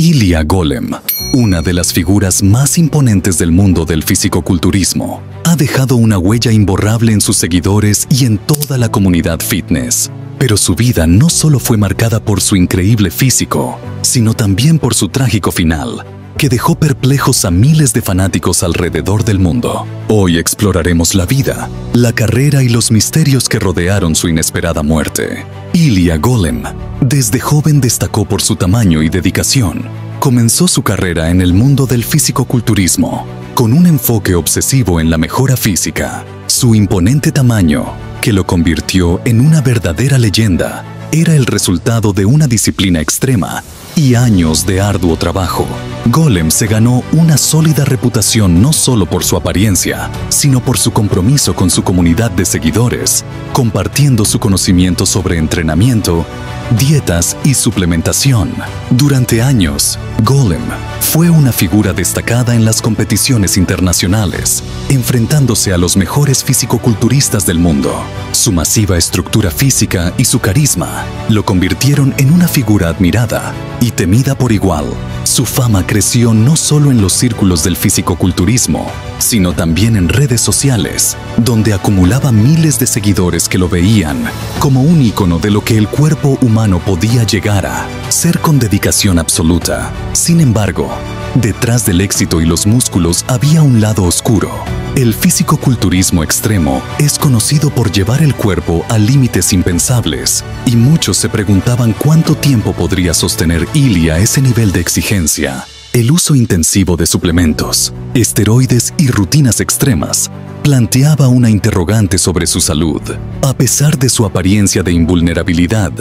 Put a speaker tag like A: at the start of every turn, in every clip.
A: Ilya Golem, una de las figuras más imponentes del mundo del fisicoculturismo, ha dejado una huella imborrable en sus seguidores y en toda la comunidad fitness. Pero su vida no solo fue marcada por su increíble físico, sino también por su trágico final, que dejó perplejos a miles de fanáticos alrededor del mundo. Hoy exploraremos la vida, la carrera y los misterios que rodearon su inesperada muerte. Ilya Golem, desde joven destacó por su tamaño y dedicación. Comenzó su carrera en el mundo del fisicoculturismo, con un enfoque obsesivo en la mejora física. Su imponente tamaño, que lo convirtió en una verdadera leyenda, era el resultado de una disciplina extrema y años de arduo trabajo. Golem se ganó una sólida reputación no solo por su apariencia, sino por su compromiso con su comunidad de seguidores, compartiendo su conocimiento sobre entrenamiento, dietas y suplementación. Durante años, Golem fue una figura destacada en las competiciones internacionales, enfrentándose a los mejores fisicoculturistas del mundo. Su masiva estructura física y su carisma lo convirtieron en una figura admirada y temida por igual. Su fama creció no solo en los círculos del fisicoculturismo, sino también en redes sociales, donde acumulaba miles de seguidores que lo veían como un icono de lo que el cuerpo humano podía llegar a ser con dedicación absoluta. Sin embargo, detrás del éxito y los músculos había un lado oscuro. El físico-culturismo extremo es conocido por llevar el cuerpo a límites impensables, y muchos se preguntaban cuánto tiempo podría sostener Ilya ese nivel de exigencia. El uso intensivo de suplementos, esteroides y rutinas extremas planteaba una interrogante sobre su salud. A pesar de su apariencia de invulnerabilidad,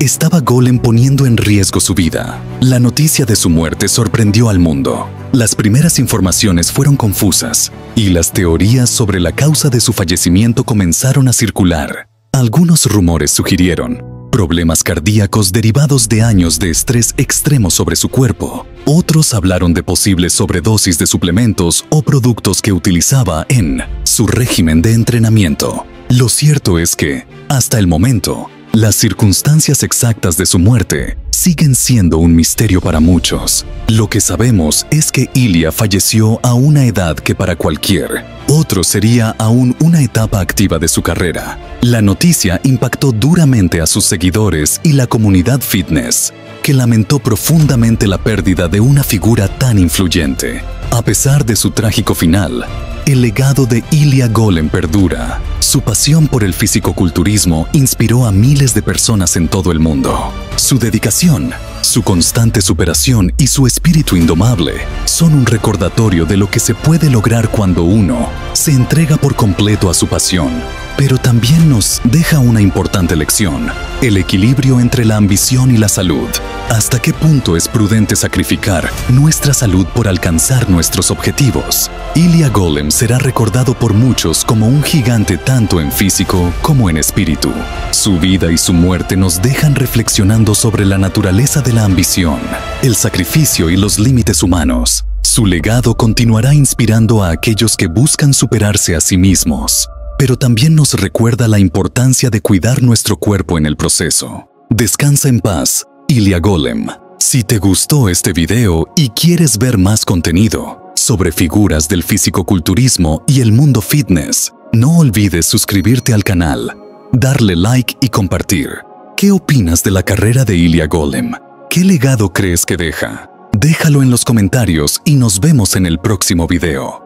A: estaba Golem poniendo en riesgo su vida. La noticia de su muerte sorprendió al mundo. Las primeras informaciones fueron confusas y las teorías sobre la causa de su fallecimiento comenzaron a circular. Algunos rumores sugirieron problemas cardíacos derivados de años de estrés extremo sobre su cuerpo. Otros hablaron de posibles sobredosis de suplementos o productos que utilizaba en su régimen de entrenamiento. Lo cierto es que, hasta el momento, las circunstancias exactas de su muerte siguen siendo un misterio para muchos. Lo que sabemos es que Ilya falleció a una edad que para cualquier otro sería aún una etapa activa de su carrera. La noticia impactó duramente a sus seguidores y la comunidad fitness, que lamentó profundamente la pérdida de una figura tan influyente. A pesar de su trágico final, el legado de Ilya Golem perdura. Su pasión por el fisicoculturismo inspiró a miles de personas en todo el mundo. Su dedicación, su constante superación y su espíritu indomable son un recordatorio de lo que se puede lograr cuando uno se entrega por completo a su pasión pero también nos deja una importante lección, el equilibrio entre la ambición y la salud. ¿Hasta qué punto es prudente sacrificar nuestra salud por alcanzar nuestros objetivos? Ilya Golem será recordado por muchos como un gigante tanto en físico como en espíritu. Su vida y su muerte nos dejan reflexionando sobre la naturaleza de la ambición, el sacrificio y los límites humanos. Su legado continuará inspirando a aquellos que buscan superarse a sí mismos pero también nos recuerda la importancia de cuidar nuestro cuerpo en el proceso. Descansa en paz, Ilya Golem. Si te gustó este video y quieres ver más contenido sobre figuras del fisicoculturismo y el mundo fitness, no olvides suscribirte al canal, darle like y compartir. ¿Qué opinas de la carrera de Ilya Golem? ¿Qué legado crees que deja? Déjalo en los comentarios y nos vemos en el próximo video.